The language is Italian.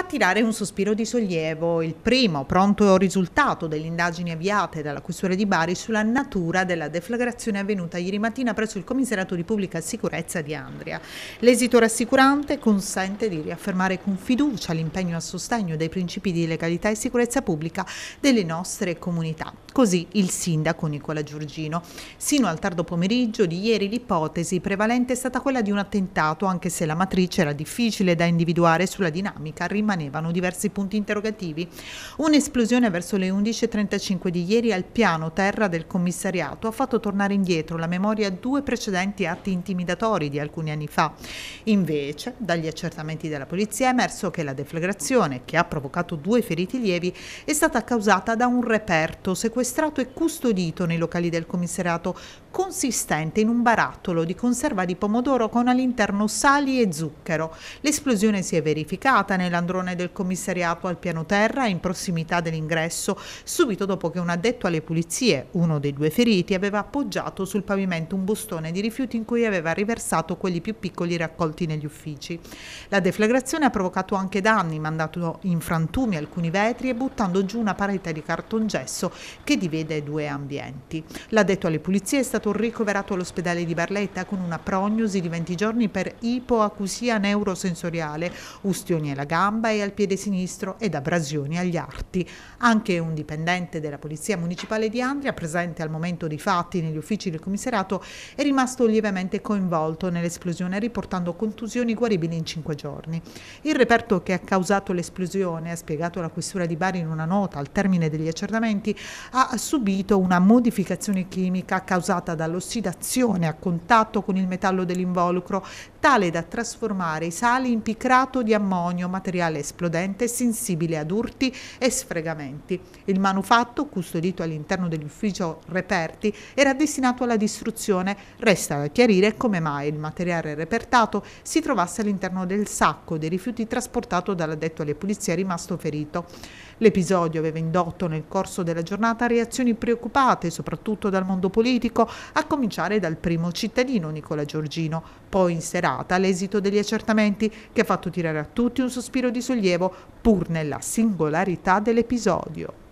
fa tirare un sospiro di sollievo il primo pronto risultato delle indagini avviate dalla Questura di Bari sulla natura della deflagrazione avvenuta ieri mattina presso il Commissariato di Pubblica Sicurezza di Andria. L'esito rassicurante consente di riaffermare con fiducia l'impegno a sostegno dei principi di legalità e sicurezza pubblica delle nostre comunità. Così il sindaco Nicola Giorgino. Sino al tardo pomeriggio di ieri l'ipotesi prevalente è stata quella di un attentato, anche se la matrice era difficile da individuare sulla dinamica rimanevano diversi punti interrogativi. Un'esplosione verso le 11.35 di ieri al piano terra del commissariato ha fatto tornare indietro la memoria a due precedenti atti intimidatori di alcuni anni fa. Invece, dagli accertamenti della polizia è emerso che la deflagrazione, che ha provocato due feriti lievi, è stata causata da un reperto sequestrato e custodito nei locali del commissariato, consistente in un barattolo di conserva di pomodoro con all'interno sali e zucchero. L'esplosione si è verificata nell'androne del commissariato al piano terra in prossimità dell'ingresso, subito dopo che un addetto alle pulizie, uno dei due feriti, aveva appoggiato sul pavimento un bustone di rifiuti in cui aveva riversato quelli più piccoli raccolti negli uffici. La deflagrazione ha provocato anche danni, mandato in frantumi alcuni vetri e buttando giù una parete di cartongesso che divide due ambienti. L'addetto alle pulizie è stato ricoverato all'ospedale di Barletta con una prognosi di 20 giorni per ipoacusia neurosensoriale, ustioni alla gamba, e al piede sinistro ed abrasioni agli arti. Anche un dipendente della Polizia Municipale di Andria, presente al momento dei fatti negli uffici del commissariato, è rimasto lievemente coinvolto nell'esplosione, riportando contusioni guaribili in cinque giorni. Il reperto che ha causato l'esplosione, ha spiegato la questura di Bari in una nota al termine degli accertamenti, ha subito una modificazione chimica causata dall'ossidazione a contatto con il metallo dell'involucro, tale da trasformare i sali in picrato di ammonio, materiale esplodente sensibile ad urti e sfregamenti. Il manufatto, custodito all'interno dell'ufficio reperti, era destinato alla distruzione. Resta da chiarire come mai il materiale repertato si trovasse all'interno del sacco dei rifiuti trasportato dall'addetto alle pulizie rimasto ferito. L'episodio aveva indotto nel corso della giornata reazioni preoccupate, soprattutto dal mondo politico, a cominciare dal primo cittadino Nicola Giorgino. Poi in serata l'esito degli accertamenti che ha fatto tirare a tutti un sospiro di sollievo pur nella singolarità dell'episodio.